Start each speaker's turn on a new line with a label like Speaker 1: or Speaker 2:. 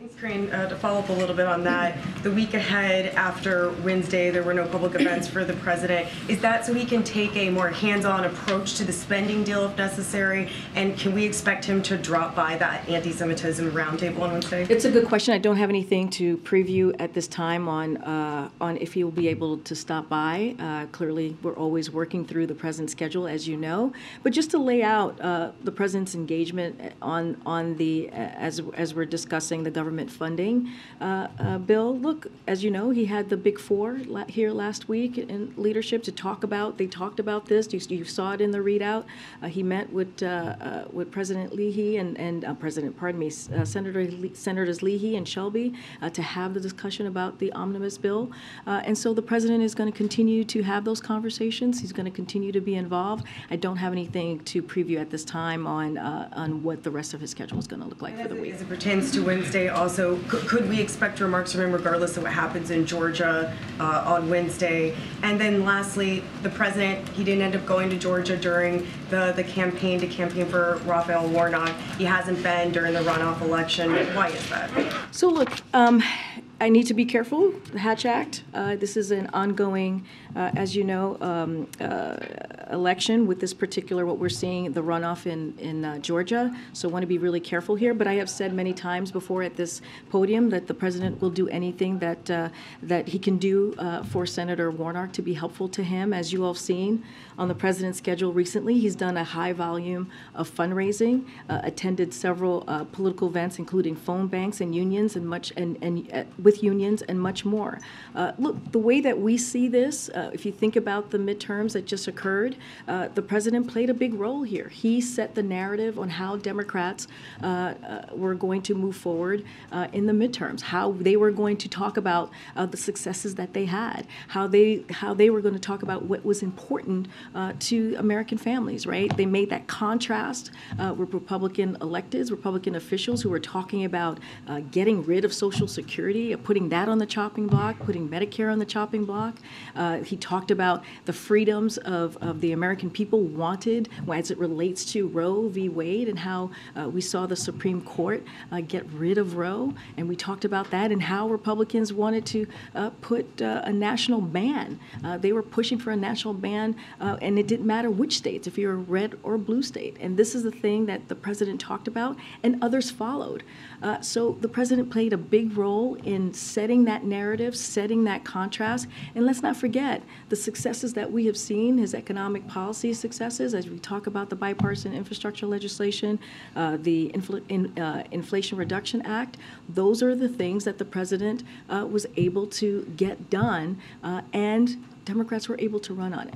Speaker 1: Thanks, Karine. Uh, to follow up a little bit on that, the week ahead after Wednesday, there were no public events for the president. Is that so he can take a more hands-on approach to the spending deal if necessary? And can we expect him to drop by that anti-Semitism roundtable on Wednesday?
Speaker 2: It's a good question. I don't have anything to preview at this time on, uh, on if he will be able to stop by. Uh, Clearly, we're always working through the president's schedule, as you know. But just to lay out uh, the president's engagement on, on the, as, as we're discussing the government funding uh, uh, bill, look, as you know, he had the Big Four la- here last week in leadership to talk about, they talked about this. You, you saw it in the readout. Uh, He met with, uh, uh, with President Leahy and, and uh, President, pardon me, uh, Senator, Le- Senators Leahy and Shelby uh, to have the discussion about the omnibus bill. Uh, And so the president is going to continue to have those conversations. He's going to continue to be involved. I don't have anything to preview at this time on, uh, on what the rest of his schedule is going to look like for the week.
Speaker 1: As it pertains to Wednesday, also, could, we expect remarks from him regardless of what happens in Georgia uh, on Wednesday? And then lastly, the president, he didn't end up going to Georgia during the, the campaign to campaign for Raphael Warnock. He hasn't been during the runoff election. Why is that?
Speaker 2: So look, um, I need to be careful, the Hatch Act. Uh, This is an ongoing, uh, as you know, um, uh, election with this particular, what we're seeing, the runoff in, in uh, Georgia. So I want to be really careful here. But I have said many times before at this podium that the president will do anything that, uh, that he can do uh, for Senator Warnock to be helpful to him. As you all have seen on the president's schedule recently, he's done a high volume of fundraising, attended several political events, including phone banks and unions and much, and, and with unions and much more. Uh, look, the way that we see this, uh, if you think about the midterms that just occurred, uh, the president played a big role here. He set the narrative on how Democrats uh, uh, were going to move forward uh, in the midterms, how they were going to talk about the successes that they had, how they how they were going to talk about what was important to American families. Right? They made that contrast with Republican electeds, Republican officials who were talking about getting rid of Social Security, putting that on the chopping block, putting Medicare on the chopping block. Uh, he talked about the freedoms of, of the American people wanted as it relates to Roe v. Wade and how uh, we saw the Supreme Court uh, get rid of Roe. And we talked about that and how Republicans wanted to uh, put uh, a national ban. Uh, they were pushing for a national ban, and it didn't matter which states, if you're a red or blue state. And this is the thing that the president talked about, and others followed. So the president played a big role in setting that narrative, setting that contrast. And let's not forget the successes that we have seen, his economic policy successes, as we talk about the bipartisan infrastructure legislation, uh, the Infl- in, uh, Inflation Reduction Act. Those are the things that the president uh, was able to get done, uh, and Democrats were able to run on it.